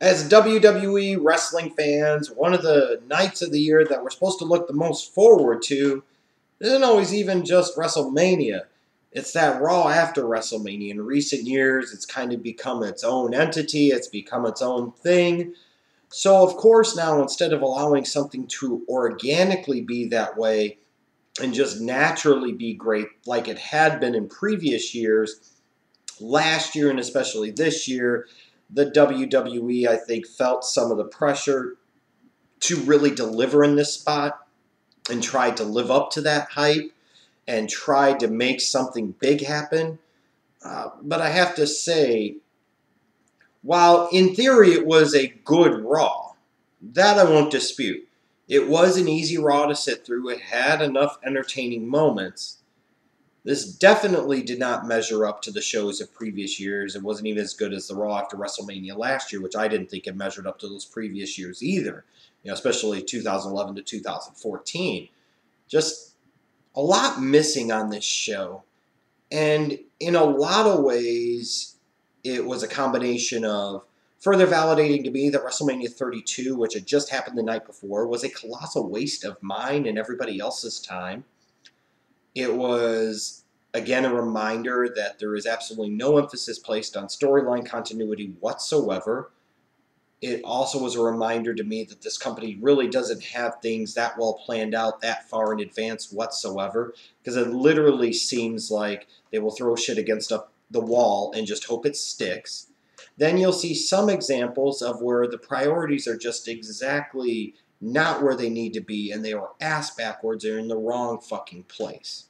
as WWE wrestling fans, one of the nights of the year that we're supposed to look the most forward to isn't always even just WrestleMania. It's that Raw after WrestleMania. In recent years, it's kind of become its own entity, it's become its own thing. So, of course, now instead of allowing something to organically be that way and just naturally be great like it had been in previous years, last year and especially this year, the WWE, I think, felt some of the pressure to really deliver in this spot and tried to live up to that hype and tried to make something big happen. Uh, but I have to say, while in theory it was a good Raw, that I won't dispute. It was an easy Raw to sit through. It had enough entertaining moments. This definitely did not measure up to the shows of previous years. It wasn't even as good as the Raw after WrestleMania last year, which I didn't think it measured up to those previous years either. You know, especially 2011 to 2014. Just a lot missing on this show. And in a lot of ways, it was a combination of further validating to me that WrestleMania 32, which had just happened the night before, was a colossal waste of mine and everybody else's time. It was, again, a reminder that there is absolutely no emphasis placed on storyline continuity whatsoever. It also was a reminder to me that this company really doesn't have things that well planned out that far in advance whatsoever, because it literally seems like they will throw shit against a, the wall and just hope it sticks. Then you'll see some examples of where the priorities are just exactly not where they need to be and they are ass backwards or in the wrong fucking place.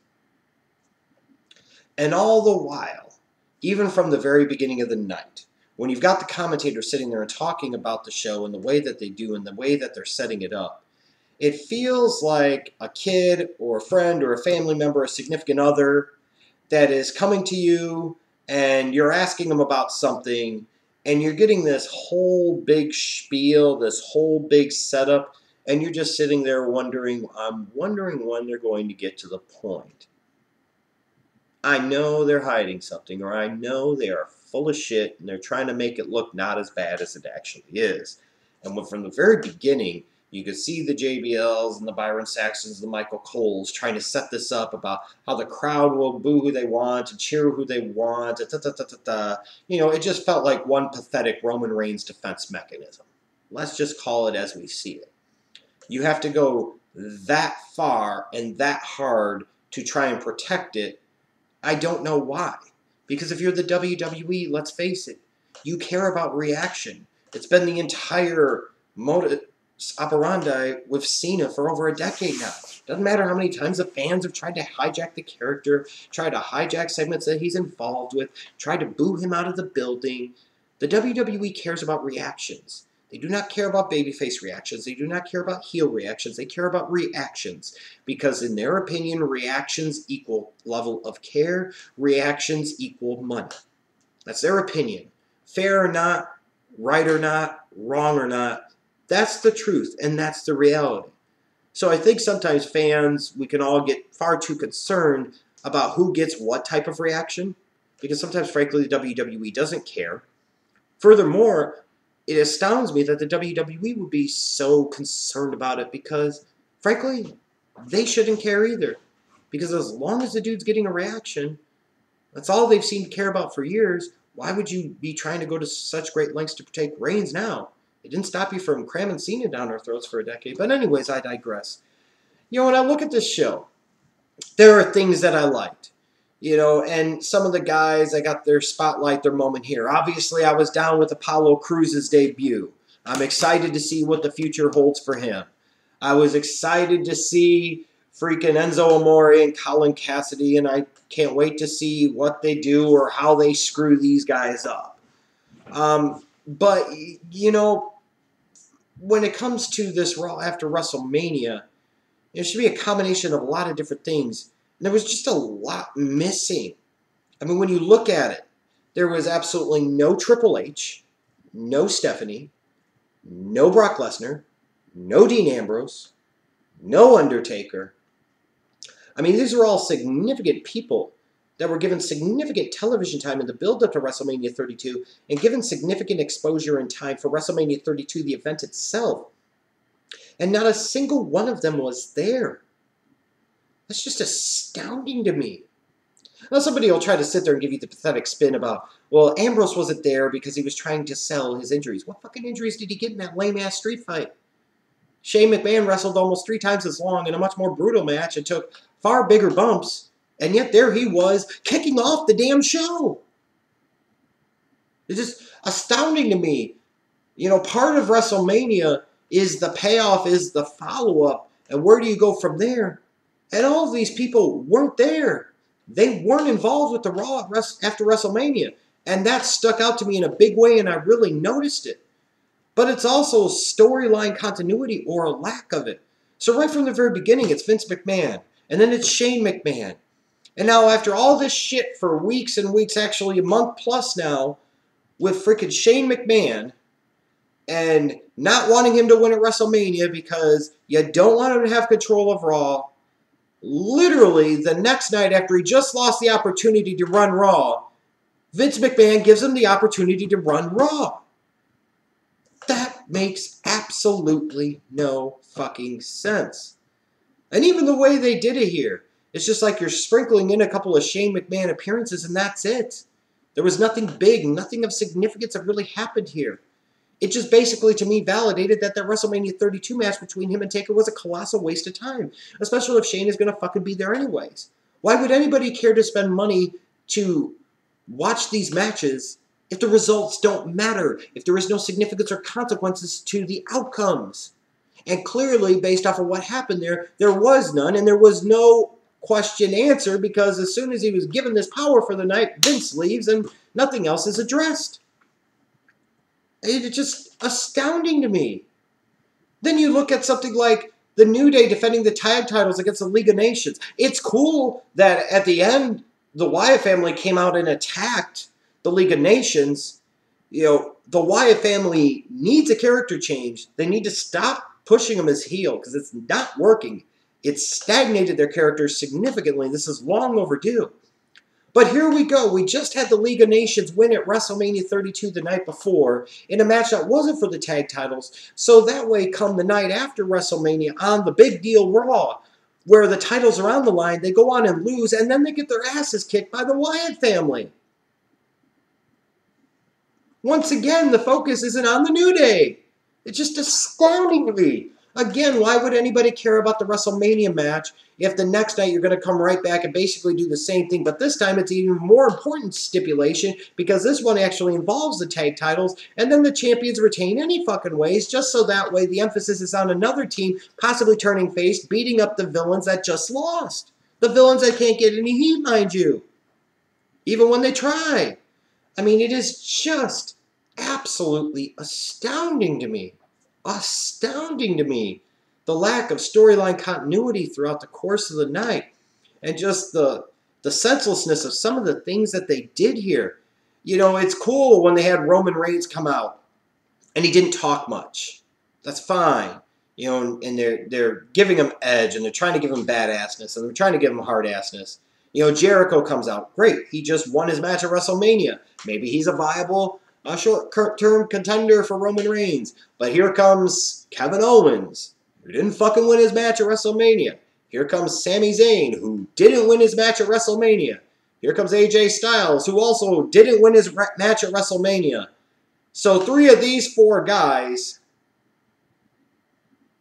And all the while, even from the very beginning of the night, when you've got the commentator sitting there and talking about the show and the way that they do and the way that they're setting it up, it feels like a kid or a friend or a family member, a significant other that is coming to you and you're asking them about something and you're getting this whole big spiel, this whole big setup, and you're just sitting there wondering, I'm wondering when they're going to get to the point. I know they're hiding something, or I know they are full of shit and they're trying to make it look not as bad as it actually is. And from the very beginning, you could see the JBLs and the Byron Saxtons, the Michael Coles trying to set this up about how the crowd will boo who they want and cheer who they want. Da, da, da, you know, it just felt like one pathetic Roman Reigns defense mechanism. Let's just call it as we see it. You have to go that far and that hard to try and protect it. I don't know why. Because if you're the WWE, let's face it, you care about reaction. It's been the entire motive operandi with Cena for over a decade now. Doesn't matter how many times the fans have tried to hijack the character, tried to hijack segments that he's involved with, tried to boo him out of the building. The WWE cares about reactions. They do not care about babyface reactions. They do not care about heel reactions. They care about reactions because, in their opinion, reactions equal level of care, reactions equal money. That's their opinion. Fair or not, right or not, wrong or not, that's the truth, and that's the reality. So I think sometimes fans, we can all get far too concerned about who gets what type of reaction, because sometimes, frankly, the WWE doesn't care. Furthermore, it astounds me that the WWE would be so concerned about it because, frankly, they shouldn't care either. Because as long as the dude's getting a reaction, that's all they've seemed to care about for years. Why would you be trying to go to such great lengths to protect Reigns now? It didn't stop you from cramming Cena down our throats for a decade. But anyways, I digress. You know, when I look at this show, there are things that I liked. You know, and some of the guys, I got their spotlight, their moment here. Obviously, I was down with Apollo Crews's debut. I'm excited to see what the future holds for him. I was excited to see freaking Enzo Amore and Colin Cassady, and I can't wait to see what they do or how they screw these guys up. Um, but, you know, when it comes to this Raw after WrestleMania, it should be a combination of a lot of different things. There was just a lot missing. I mean, when you look at it, there was absolutely no Triple H, no Stephanie, no Brock Lesnar, no Dean Ambrose, no Undertaker. I mean, these are all significant people that were given significant television time in the build up to WrestleMania 32 and given significant exposure and time for WrestleMania 32, the event itself. And not a single one of them was there. That's just astounding to me. Now, somebody will try to sit there and give you the pathetic spin about, well, Ambrose wasn't there because he was trying to sell his injuries. What fucking injuries did he get in that lame ass street fight? Shane McMahon wrestled almost three times as long in a much more brutal match and took far bigger bumps, and yet there he was kicking off the damn show. It's just astounding to me. You know, part of WrestleMania is the payoff, is the follow up, and where do you go from there? And all of these people weren't there. They weren't involved with the Raw after WrestleMania. And that stuck out to me in a big way, and I really noticed it. But it's also storyline continuity or a lack of it. So, right from the very beginning, it's Vince McMahon, and then it's Shane McMahon. And now, after all this shit for weeks and weeks, actually a month plus now, with freaking Shane McMahon and not wanting him to win at WrestleMania because you don't want him to have control of Raw literally the next night after he just lost the opportunity to run Raw, Vince McMahon gives him the opportunity to run Raw. That makes absolutely no fucking sense. And even the way they did it here, it's just like you're sprinkling in a couple of Shane McMahon appearances and that's it. There was nothing big, nothing of significance that really happened here. It just basically, to me, validated that that WrestleMania 32 match between him and Taker was a colossal waste of time, especially if Shane is going to fucking be there anyways. Why would anybody care to spend money to watch these matches if the results don't matter, if there is no significance or consequences to the outcomes? And clearly, based off of what happened there, there was none, and there was no question answer because as soon as he was given this power for the night, Vince leaves and nothing else is addressed. It's just astounding to me. Then you look at something like the New Day defending the tag titles against the League of Nations. It's cool that at the end, the Wyatt family came out and attacked the League of Nations. You know, the Wyatt family needs a character change. They need to stop pushing them as heel because it's not working. It's stagnated their characters significantly. This is long overdue. But here we go. We just had the League of Nations win at WrestleMania 32 the night before in a match that wasn't for the tag titles. So that way, come the night after WrestleMania on the big deal Raw, where the titles are on the line, they go on and lose, and then they get their asses kicked by the Wyatt family. Once again, the focus isn't on the New Day. It's just astounding to me. Again, why would anybody care about the WrestleMania match if the next night you're going to come right back and basically do the same thing? But this time it's even more important stipulation because this one actually involves the tag titles and then the champions retain any fucking ways just so that way the emphasis is on another team possibly turning face, beating up the villains that just lost. The villains that can't get any heat, mind you. Even when they try. I mean, it is just absolutely astounding to me astounding to me. The lack of storyline continuity throughout the course of the night and just the the senselessness of some of the things that they did here. You know, it's cool when they had Roman Reigns come out and he didn't talk much. That's fine. You know, and they're they're giving him edge and they're trying to give him badassness and they're trying to give him hard assness. You know, Jericho comes out. Great. He just won his match at WrestleMania. Maybe he's a viable a short-term contender for Roman Reigns. But here comes Kevin Owens, who didn't fucking win his match at WrestleMania. Here comes Sami Zayn, who didn't win his match at WrestleMania. Here comes AJ Styles, who also didn't win his match at WrestleMania. So three of these four guys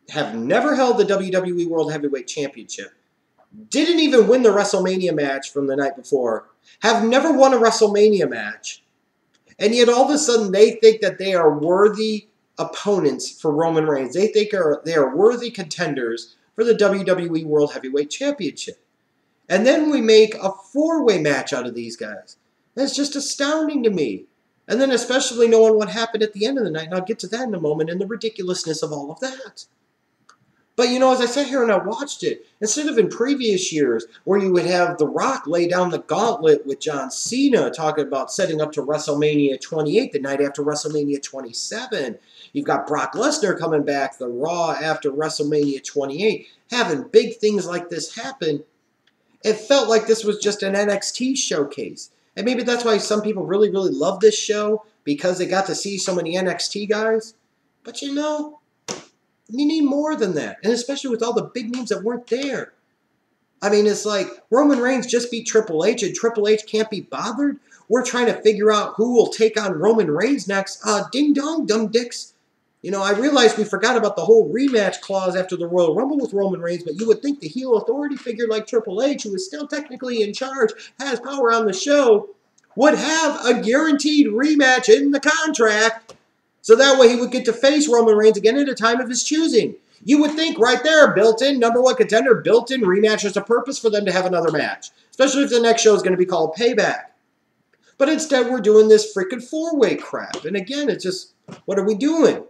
have never held the WWE World Heavyweight Championship, didn't even win the WrestleMania match from the night before, have never won a WrestleMania match, and yet all of a sudden they think that they are worthy opponents for Roman Reigns. They think are, they are worthy contenders for the WWE World Heavyweight Championship. And then we make a four-way match out of these guys. That's just astounding to me. And then especially knowing what happened at the end of the night, and I'll get to that in a moment, and the ridiculousness of all of that. But you know, as I sat here and I watched it, instead of in previous years where you would have The Rock lay down the gauntlet with John Cena talking about setting up to WrestleMania 28 the night after WrestleMania 27. You've got Brock Lesnar coming back the Raw after WrestleMania 28, having big things like this happen. It felt like this was just an NXT showcase. And maybe that's why some people really, really love this show because they got to see so many NXT guys. But you know, you need more than that. And especially with all the big names that weren't there. I mean, it's like Roman Reigns just beat Triple H and Triple H can't be bothered. We're trying to figure out who will take on Roman Reigns next. Uh, ding dong, dumb dicks. You know, I realized we forgot about the whole rematch clause after the Royal Rumble with Roman Reigns, but you would think the heel authority figure like Triple H, who is still technically in charge, has power on the show, would have a guaranteed rematch in the contract. So that way he would get to face Roman Reigns again at a time of his choosing. You would think right there, built in, number one contender, built in rematch is a purpose for them to have another match. Especially if the next show is going to be called Payback. But instead, we're doing this freaking four way crap. And again, it's just, what are we doing?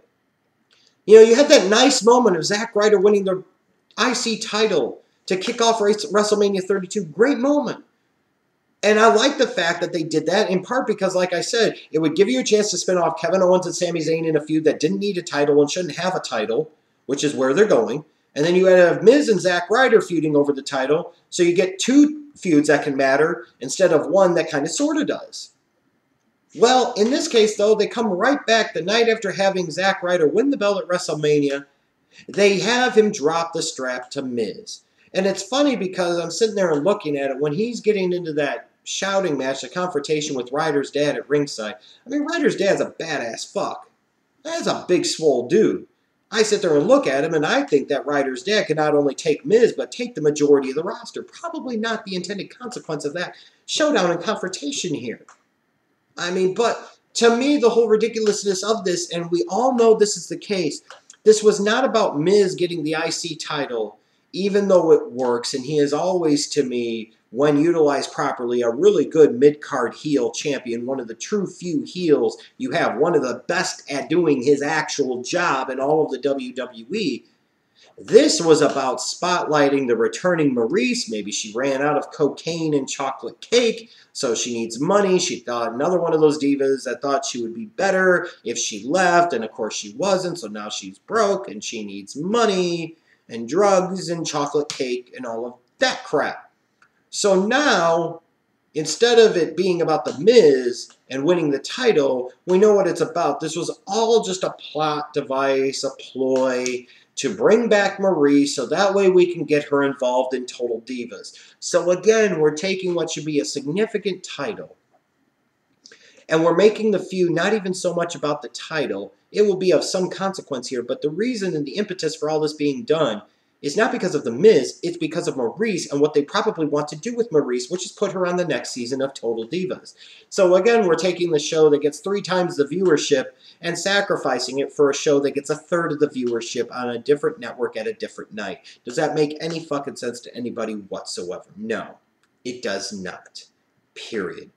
You know, you had that nice moment of Zack Ryder winning the IC title to kick off WrestleMania 32. Great moment. And I like the fact that they did that in part because, like I said, it would give you a chance to spin off Kevin Owens and Sami Zayn in a feud that didn't need a title and shouldn't have a title, which is where they're going. And then you have Miz and Zack Ryder feuding over the title, so you get two feuds that can matter instead of one that kind of sort of does. Well, in this case, though, they come right back the night after having Zack Ryder win the belt at WrestleMania. They have him drop the strap to Miz. And it's funny because I'm sitting there and looking at it when he's getting into that shouting match, the confrontation with Ryder's dad at ringside. I mean, Ryder's dad's a badass fuck. That's a big swole dude. I sit there and look at him, and I think that Ryder's dad could not only take Miz, but take the majority of the roster. Probably not the intended consequence of that showdown and confrontation here. I mean, but to me, the whole ridiculousness of this, and we all know this is the case, this was not about Miz getting the IC title, even though it works, and he is always, to me, when utilized properly, a really good mid-card heel champion, one of the true few heels you have, one of the best at doing his actual job in all of the WWE. This was about spotlighting the returning Maryse. Maybe she ran out of cocaine and chocolate cake, so she needs money. She thought another one of those divas that thought she would be better if she left, and of course she wasn't, so now she's broke and she needs money and drugs and chocolate cake and all of that crap. So now, instead of it being about The Miz and winning the title, we know what it's about. This was all just a plot device, a ploy to bring back Marie so that way we can get her involved in Total Divas. So again, we're taking what should be a significant title and we're making the feud not even so much about the title. It will be of some consequence here, but the reason and the impetus for all this being done is not because of The Miz, it's because of Maryse and what they probably want to do with Maryse, which is put her on the next season of Total Divas. So again, we're taking the show that gets three times the viewership and sacrificing it for a show that gets a third of the viewership on a different network at a different night. Does that make any fucking sense to anybody whatsoever? No, it does not. Period.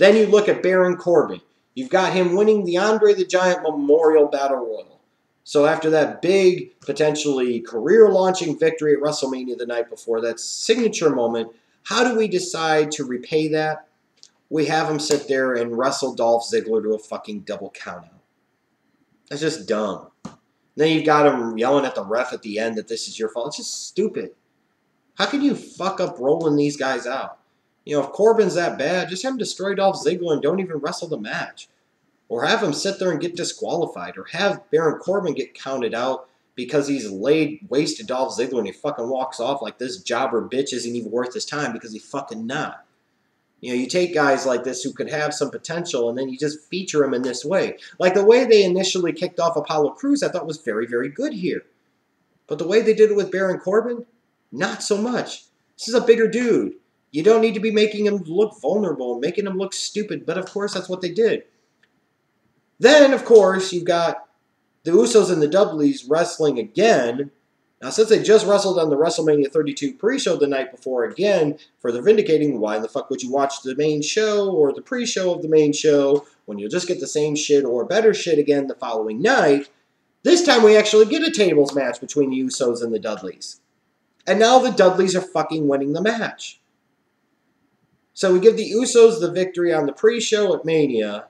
Then you look at Baron Corbin. You've got him winning the Andre the Giant Memorial Battle Royal. So after that big, potentially career-launching victory at WrestleMania the night before, that signature moment, how do we decide to repay that? We have him sit there and wrestle Dolph Ziggler to a fucking double countout. That's just dumb. Then you've got him yelling at the ref at the end that this is your fault. It's just stupid. How can you fuck up rolling these guys out? You know, if Corbin's that bad, just have him destroy Dolph Ziggler and don't even wrestle the match. Or have him sit there and get disqualified. Or have Baron Corbin get counted out because he's laid waste to Dolph Ziggler and he fucking walks off like this jobber bitch isn't even worth his time because he fucking not. You know, you take guys like this who could have some potential and then you just feature them in this way. Like the way they initially kicked off Apollo Crews, I thought was very, very good here. But the way they did it with Baron Corbin, not so much. This is a bigger dude. You don't need to be making him look vulnerable and making him look stupid, but of course that's what they did. Then, of course, you've got the Usos and the Dudleys wrestling again now, since they just wrestled on the WrestleMania 32 pre-show the night before again, further vindicating why in the fuck would you watch the main show or the pre-show of the main show when you'll just get the same shit or better shit again the following night, this time we actually get a tables match between the Usos and the Dudleys. And now the Dudleys are fucking winning the match. So we give the Usos the victory on the pre-show at Mania,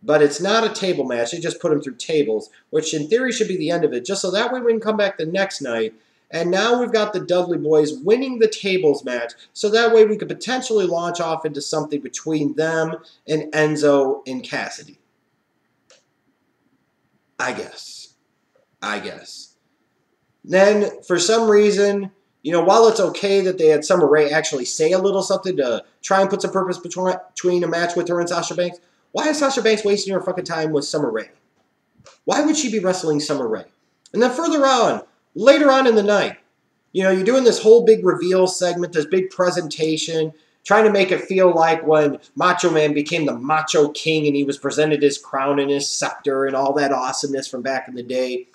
but it's not a table match. They just put them through tables, which in theory should be the end of it, just so that way we can come back the next night And now we've got the Dudley boys winning the tables match, so that way we could potentially launch off into something between them and Enzo and Cassady. I guess. I guess. Then, for some reason, you know, while it's okay that they had Summer Rae actually say a little something to try and put some purpose between, between a match with her and Sasha Banks, why is Sasha Banks wasting her fucking time with Summer Rae? Why would she be wrestling Summer Rae? And then further on, later on in the night, you know, you're doing this whole big reveal segment, this big presentation, trying to make it feel like when Macho Man became the Macho King and he was presented his crown and his scepter and all that awesomeness from back in the day.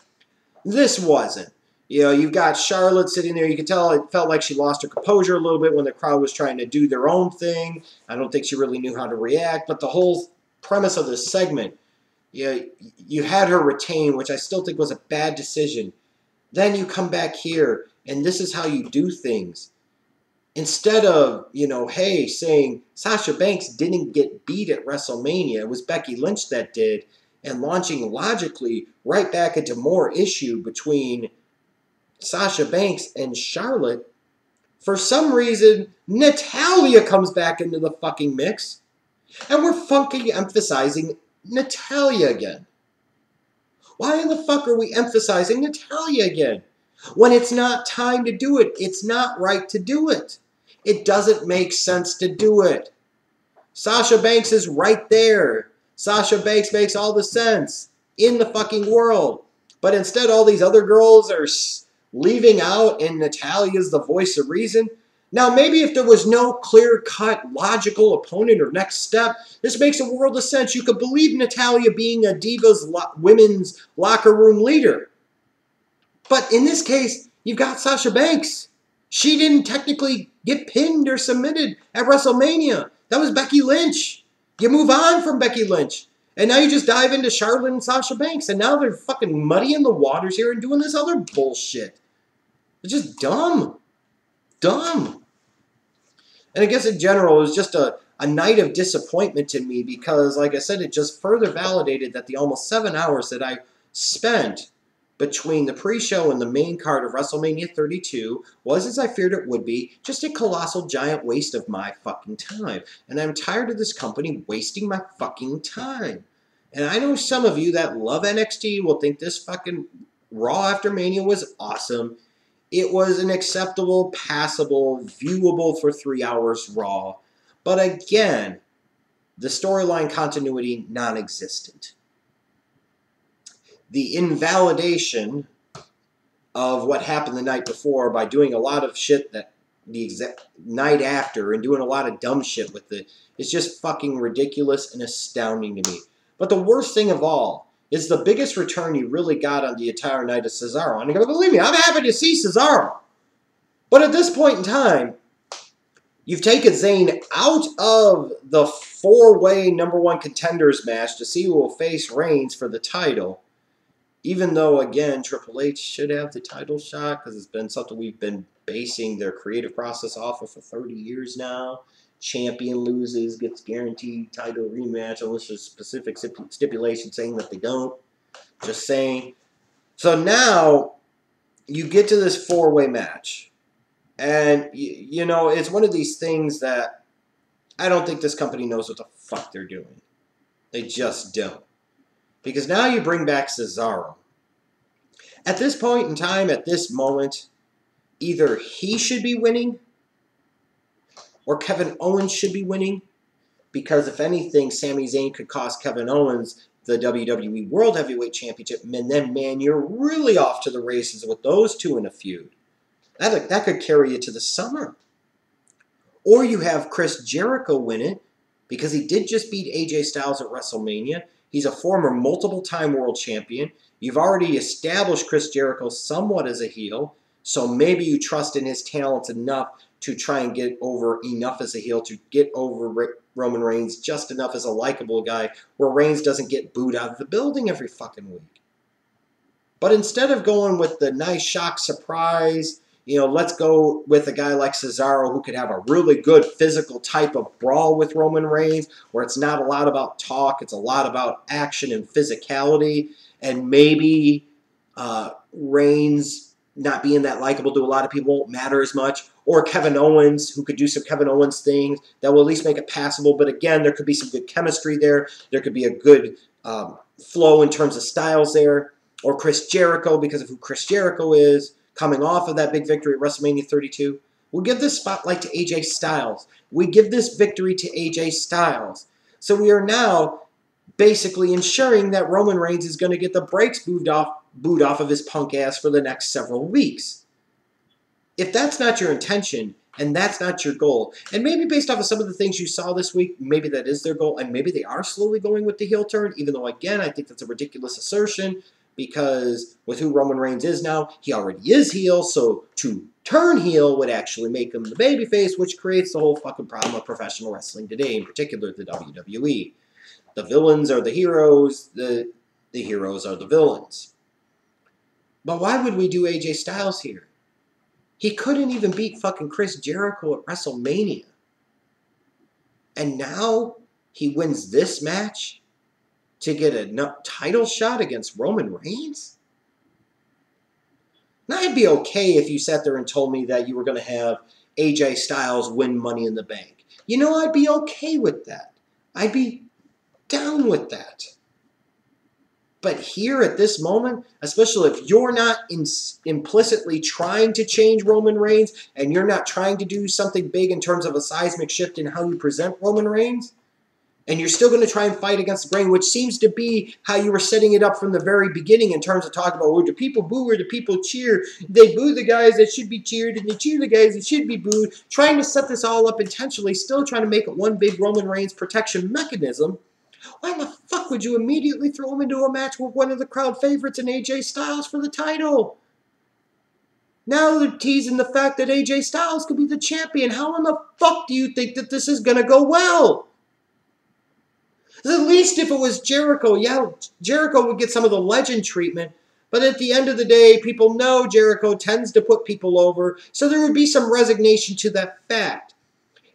This wasn't. You know, you've got Charlotte sitting there. You can tell it felt like she lost her composure a little bit when the crowd was trying to do their own thing. I don't think she really knew how to react. But the whole premise of this segment, you, know, you had her retain, which I still think was a bad decision. Then you come back here, and this is how you do things. Instead of, you know, hey, saying Sasha Banks didn't get beat at WrestleMania, it was Becky Lynch that did, and launching logically right back into more issue between Sasha Banks and Charlotte, for some reason, Natalya comes back into the fucking mix. And we're fucking emphasizing Natalya again. Why in the fuck are we emphasizing Natalya again? When it's not time to do it, it's not right to do it. It doesn't make sense to do it. Sasha Banks is right there. Sasha Banks makes all the sense in the fucking world. But instead, all these other girls are leaving out and Natalya's the voice of reason. Now, maybe if there was no clear cut, logical opponent or next step, this makes a world of sense. You could believe Natalya being a Divas lo- women's locker room leader. But in this case, you've got Sasha Banks. She didn't technically get pinned or submitted at WrestleMania. That was Becky Lynch. You move on from Becky Lynch. And now you just dive into Charlotte and Sasha Banks. And now they're fucking muddying the waters here and doing this other bullshit. It's just dumb. Dumb. And I guess in general, it was just a, a night of disappointment to me because, like I said, it just further validated that the almost seven hours that I spent between the pre-show and the main card of WrestleMania 32 was, as I feared it would be, just a colossal giant waste of my fucking time. And I'm tired of this company wasting my fucking time. And I know some of you that love NXT will think this fucking Raw after Mania was awesome. It was an acceptable, passable, viewable for three hours Raw. But again, the storyline continuity non existent. The invalidation of what happened the night before by doing a lot of shit that the exact night after and doing a lot of dumb shit with it is just fucking ridiculous and astounding to me. But the worst thing of all is the biggest return you really got on the entire night of Cesaro. And believe me, I'm happy to see Cesaro. But at this point in time, you've taken Zayn out of the four-way number one contenders match to see who will face Reigns for the title. Even though, again, Triple H should have the title shot because it's been something we've been basing their creative process off of for 30 years now. Champion loses, gets guaranteed title rematch unless there's specific stipulation saying that they don't. Just saying. So now you get to this four way match. And, you know, it's one of these things that I don't think this company knows what the fuck they're doing. They just don't. Because now you bring back Cesaro. At this point in time, at this moment, either he should be winning or Kevin Owens should be winning. Because if anything, Sami Zayn could cost Kevin Owens the WWE World Heavyweight Championship. And then, man, you're really off to the races with those two in a feud. That, that could carry you to the summer. Or you have Chris Jericho win it because he did just beat AJ Styles at WrestleMania. He's a former multiple time world champion. You've already established Chris Jericho somewhat as a heel, so maybe you trust in his talents enough to try and get over enough as a heel to get over Roman Reigns just enough as a likable guy where Reigns doesn't get booed out of the building every fucking week. But instead of going with the nice shock surprise, you know, let's go with a guy like Cesaro who could have a really good physical type of brawl with Roman Reigns, where it's not a lot about talk, it's a lot about action and physicality, and maybe uh, Reigns not being that likable to a lot of people won't matter as much. Or Kevin Owens, who could do some Kevin Owens things that will at least make it passable. But again, there could be some good chemistry there. There could be a good um, flow in terms of styles there. Or Chris Jericho, because of who Chris Jericho is, coming off of that big victory at WrestleMania 32. We'll give this spotlight to AJ Styles. We give this victory to AJ Styles. So we are now basically ensuring that Roman Reigns is going to get the brakes off, booed off of his punk ass for the next several weeks. If that's not your intention and that's not your goal, and maybe based off of some of the things you saw this week, maybe that is their goal, and maybe they are slowly going with the heel turn, even though, again, I think that's a ridiculous assertion because with who Roman Reigns is now, he already is heel, so to turn heel would actually make him the babyface, which creates the whole fucking problem of professional wrestling today, in particular the WWE. The villains are the heroes, the, the heroes are the villains. But why would we do AJ Styles here? He couldn't even beat fucking Chris Jericho at WrestleMania. And now he wins this match to get a title shot against Roman Reigns? Now, I'd be okay if you sat there and told me that you were going to have AJ Styles win Money in the Bank. You know, I'd be okay with that. I'd be down with that. But here at this moment, especially if you're not in, implicitly trying to change Roman Reigns and you're not trying to do something big in terms of a seismic shift in how you present Roman Reigns, and you're still going to try and fight against the grain, which seems to be how you were setting it up from the very beginning in terms of talking about, oh, well, do people boo or do people cheer? They boo the guys that should be cheered, and they cheer the guys that should be booed, trying to set this all up intentionally, still trying to make it one big Roman Reigns protection mechanism. Why the fuck would you immediately throw him into a match with one of the crowd favorites in AJ Styles for the title? Now they're teasing the fact that AJ Styles could be the champion. How in the fuck do you think that this is going to go well? At least if it was Jericho, yeah, Jericho would get some of the legend treatment. But at the end of the day, people know Jericho tends to put people over, so there would be some resignation to that fact.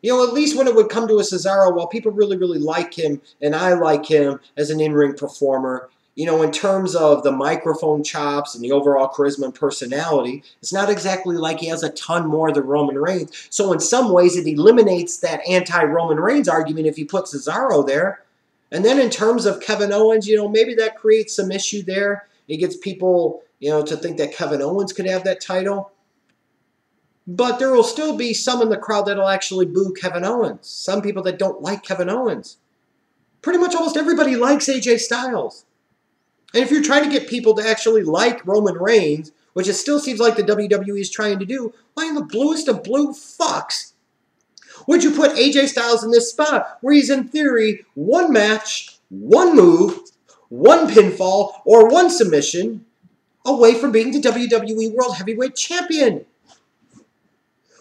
You know, at least when it would come to a Cesaro, while people really, really like him, and I like him as an in-ring performer, you know, in terms of the microphone chops and the overall charisma and personality, it's not exactly like he has a ton more than Roman Reigns. So in some ways, it eliminates that anti-Roman Reigns argument if you put Cesaro there. And then in terms of Kevin Owens, you know, maybe that creates some issue there. It gets people, you know, to think that Kevin Owens could have that title. But there will still be some in the crowd that'll actually boo Kevin Owens. Some people that don't like Kevin Owens. Pretty much almost everybody likes AJ Styles. And if you're trying to get people to actually like Roman Reigns, which it still seems like the WWE is trying to do, why in the bluest of blue fucks would you put AJ Styles in this spot where he's in theory one match, one move, one pinfall, or one submission away from being the WWE World Heavyweight Champion?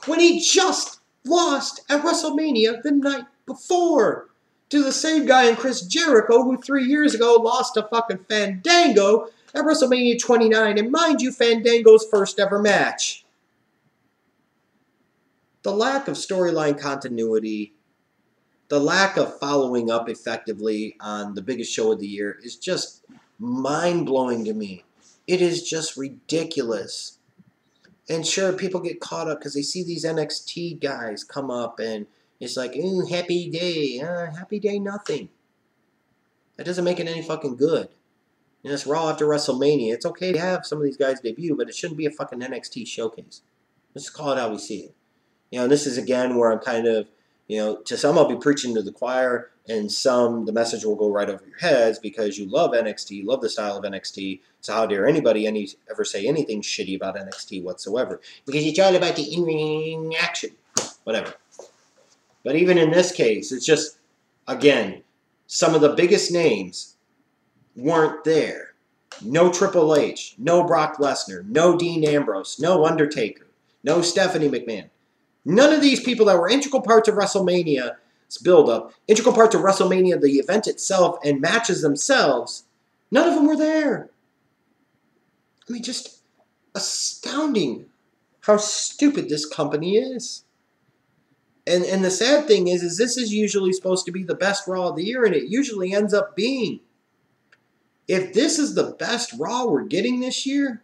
When he just lost at WrestleMania the night before to the same guy in Chris Jericho who three years ago lost to fucking Fandango at WrestleMania 29. And mind you, Fandango's first ever match the lack of storyline continuity, the lack of following up effectively on the biggest show of the year is just mind blowing to me. It is just ridiculous. And sure, people get caught up because they see these NXT guys come up and it's like, ooh, happy day. Uh, happy day, nothing. That doesn't make it any fucking good. And it's Raw after WrestleMania. It's okay to have some of these guys debut, but it shouldn't be a fucking NXT showcase. Let's call it how we see it. You know, this is again where I'm kind of, you know, to some I'll be preaching to the choir, and some the message will go right over your heads because you love NXT, you love the style of NXT. So how dare anybody any ever say anything shitty about NXT whatsoever? Because it's all about the in-ring action, whatever. But even in this case, it's just again some of the biggest names weren't there. No Triple H, no Brock Lesnar, no Dean Ambrose, no Undertaker, no Stephanie McMahon. None of these people that were integral parts of WrestleMania's build-up, integral parts of WrestleMania, the event itself, and matches themselves, none of them were there. I mean, just astounding how stupid this company is. And and the sad thing is, is this is usually supposed to be the best Raw of the year, and it usually ends up being. If this is the best Raw we're getting this year,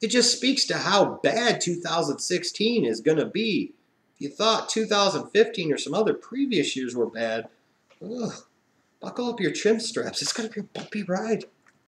It just speaks to how bad 2016 is going to be. If you thought 2015 or some other previous years were bad, ugh, buckle up your trim straps. It's going to be a bumpy ride.